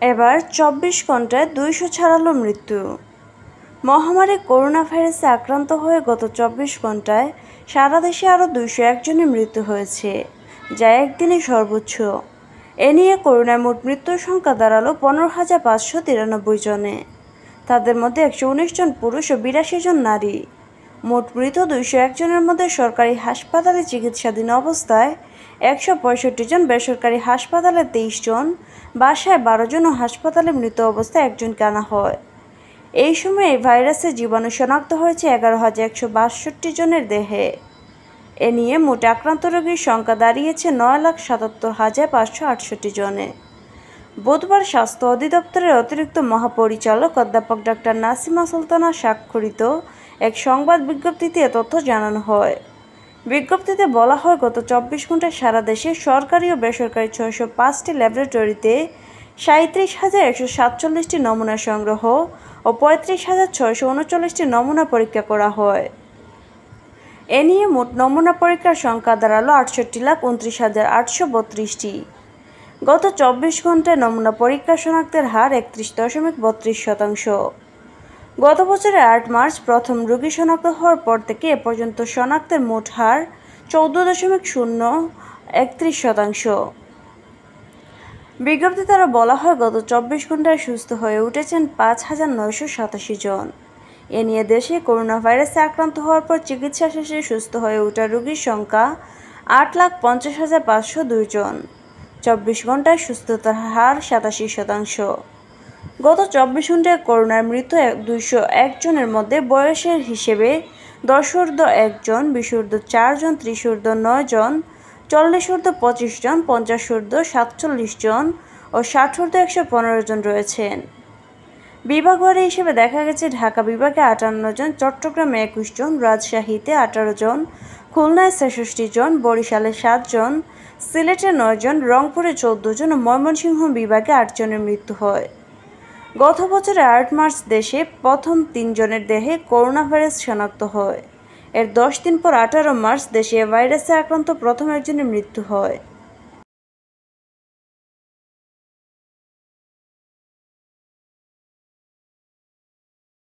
এবার চব্বিশ ঘন্টায় দুইশো ছাড়ালো মৃত্যু। মহামারী করোনা ভাইরাসে আক্রান্ত হয়ে গত চব্বিশ ঘন্টায় সারা দেশে আরও দুইশো একজনের মৃত্যু হয়েছে, যা একদিনে সর্বোচ্চ। এ নিয়ে করোনায় মোট মৃত্যুর সংখ্যা দাঁড়াল পনেরো হাজার পাঁচশো তিরানব্বই জনে। তাদের মধ্যে একশো উনিশ জন পুরুষ ও বিরাশি জন নারী। মোট মৃত দুইশো একজনের মধ্যে সরকারি হাসপাতালে চিকিৎসাধীন অবস্থায় একশো পঁয়ষট্টি জন বেসরকারি হাসপাতালে তেইশ জন, বাসায় বারো জন ও হাসপাতালে মৃত অবস্থায় একজনকে আনা হয়। এই সময়ে ভাইরাসের জীবাণু শনাক্ত হয়েছে এগারো হাজার একশো বাষট্টি জনের দেহে। এ নিয়ে মোট আক্রান্ত রোগীর সংখ্যা দাঁড়িয়েছে নয় লাখ সাতাত্তর হাজার পাঁচশো আটষট্টি জনে। বুধবার স্বাস্থ্য অধিদপ্তরের অতিরিক্ত মহাপরিচালক অধ্যাপক ডাক্তার নাসিমা সুলতানা স্বাক্ষরিত এক সংবাদ বিজ্ঞপ্তিতে তথ্য জানানো হয়। বিজ্ঞপ্তিতে বলা হয়, গত চব্বিশ ঘন্টায় সারা দেশে সরকারি ও বেসরকারি ছয়শো পাঁচটি ল্যাবরেটরিতে সাঁত্রিশ হাজার একশো সাতচল্লিশটি নমুনা সংগ্রহ ও পঁয়ত্রিশ হাজার ছয়শো উনচল্লিশটি নমুনা পরীক্ষা করা হয়। এ নিয়ে মোট নমুনা পরীক্ষার সংখ্যা দাঁড়াল আটষট্টি লাখ উনত্রিশ হাজার আটশো বত্রিশটি। গত চব্বিশ ঘন্টায় নমুনা পরীক্ষা শনাক্তের হার একত্রিশ দশমিক বত্রিশ শতাংশ। গত বছরের আট মার্চ প্রথম রোগী শনাক্ত হওয়ার পর থেকে এ পর্যন্ত শনাক্তের মোট হার চৌদ্দ দশমিক শূন্য একত্রিশ শতাংশ। বিজ্ঞপ্তিতে আরও বলা হয়, গত চব্বিশ ঘন্টায় সুস্থ হয়ে উঠেছেন পাঁচ হাজার নয়শো সাতাশি জন। এ নিয়ে দেশে করোনা ভাইরাসে আক্রান্ত হওয়ার পর চিকিৎসা শেষে সুস্থ হয়ে ওঠা রোগীর সংখ্যা আট লাখ পঞ্চাশ হাজার পাঁচশো দুই জন। চব্বিশ ঘন্টায় সুস্থতার হার সাতাশি শতাংশ। গত চব্বিশ ঘন্টায় করোনার মৃত দুইশো একজনের মধ্যে বয়সের হিসেবে দশর্ধ একজন বিশুর্ধ চারজন ত্রিশুর্ধ নয় জন চল্লিশ ঊর্ধ্ব পঁচিশ জন পঞ্চাশ ঊর্ধ্ব সাতচল্লিশ জন ও ষাট ঊর্ধ্ব একশো পনেরো জন রয়েছেন। বিভাগওয়ারি হিসেবে দেখা গেছে, ঢাকা বিভাগে আটান্ন জন, চট্টগ্রামে একুশ জন, রাজশাহীতে আঠারো জন, খুলনায় ছেষট্টি জন, বরিশালে সাতজন সিলেটে নয় জন, রংপুরে চোদ্দ জন ও ময়মনসিংহ বিভাগে আটজনের মৃত্যু হয়। গত বছরের আট মার্চ দেশে প্রথম তিনজনের দেহে করোনা ভাইরাস শনাক্ত হয়। এর দশ দিন পর আঠারো মার্চ দেশে ভাইরাসে আক্রান্ত প্রথম একজনের মৃত্যু হয়।